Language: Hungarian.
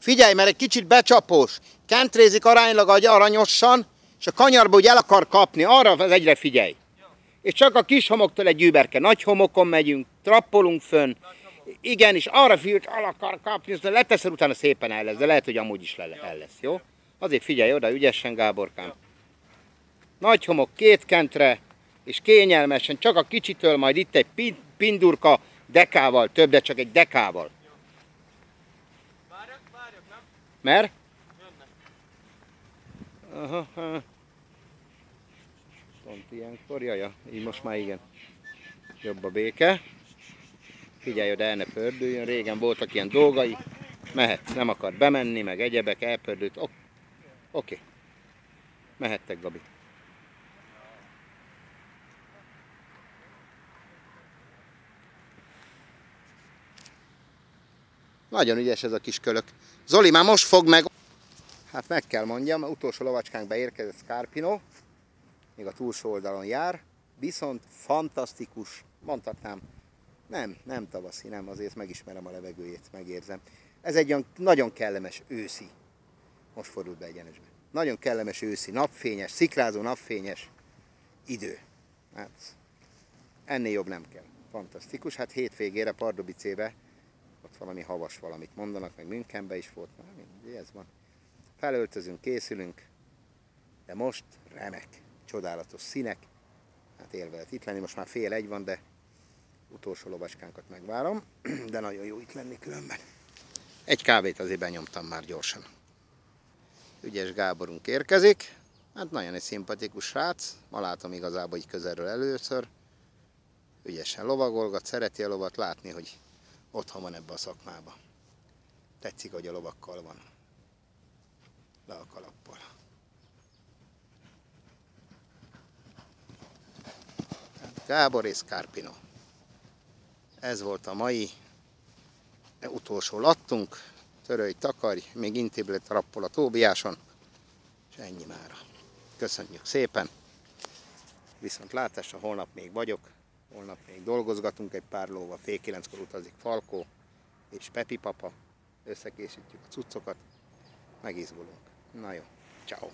Figyelj, mert egy kicsit becsapós. Kentrézik aránylag aranyosan, és a kanyarba úgy el akar kapni, arra az egyre figyelj. És csak a kis homoktól egy gyűberke. Nagy homokon megyünk, trappolunk fönn. Igen, és arra figyelj, el akar kapni, aztán leteszel, utána szépen el lesz, de lehet, hogy amúgy is el lesz, jó? Azért figyelj oda, ügyesen Gáborkám. Nagy homok két kentre, és kényelmesen, csak a kicsitől, majd itt egy pindurka dekával, több, de csak egy dekával. Várjak, várjak, nem? Mert? Jönnek. Aha, aha. Pont ilyenkor, jaja, így most már igen. Jobb a béke. Figyelj oda, el ne pördüljön, régen voltak ilyen dolgai. Mehet, nem akar bemenni, meg egyebek, elpördült. Oké. Okay. Mehettek, Gabi. Nagyon ügyes ez a kis kölök. Zoli, már most fog meg. Hát meg kell mondjam, utolsó lovacskánk beérkezett Scarpino. Még a túlsó oldalon jár. Viszont fantasztikus, mondhatnám, nem, nem tavaszi, nem, azért megismerem a levegőjét, megérzem. Ez egy olyan nagyon kellemes őszi. Most fordult be egyenesbe. Nagyon kellemes őszi, napfényes, szikrázó napfényes idő. Hát ennél jobb nem kell. Fantasztikus. Hát hétvégére Pardubicébe ott valami havas valamit mondanak, meg Münchenbe is volt, mindig ez van. Felöltözünk, készülünk, de most remek, csodálatos színek, hát élve lehet itt lenni, most már fél egy van, de utolsó lovacskánkat megvárom, de nagyon jó itt lenni különben. Egy kávét azért benyomtam már gyorsan. Ügyes Gáborunk érkezik, hát nagyon egy szimpatikus srác, ma látom igazából így közelről először. Ügyesen lovagolgat, szereti a lovat látni, hogy otthon van ebbe a szakmába. Tetszik, hogy a lovakkal van. Le a kalappal. Gábor és Carpino. Ez volt a mai utolsó lattunk. Törölj, takarj, még intébb lett rappol a tóbiáson. És ennyi mára. Köszönjük szépen. Viszont látásra holnap még vagyok. Holnap még dolgozgatunk egy pár lóval, fél kilenckor utazik Falkó és Pepi papa. Összekészítjük a cuccokat, megizgulunk. Na jó, ciao.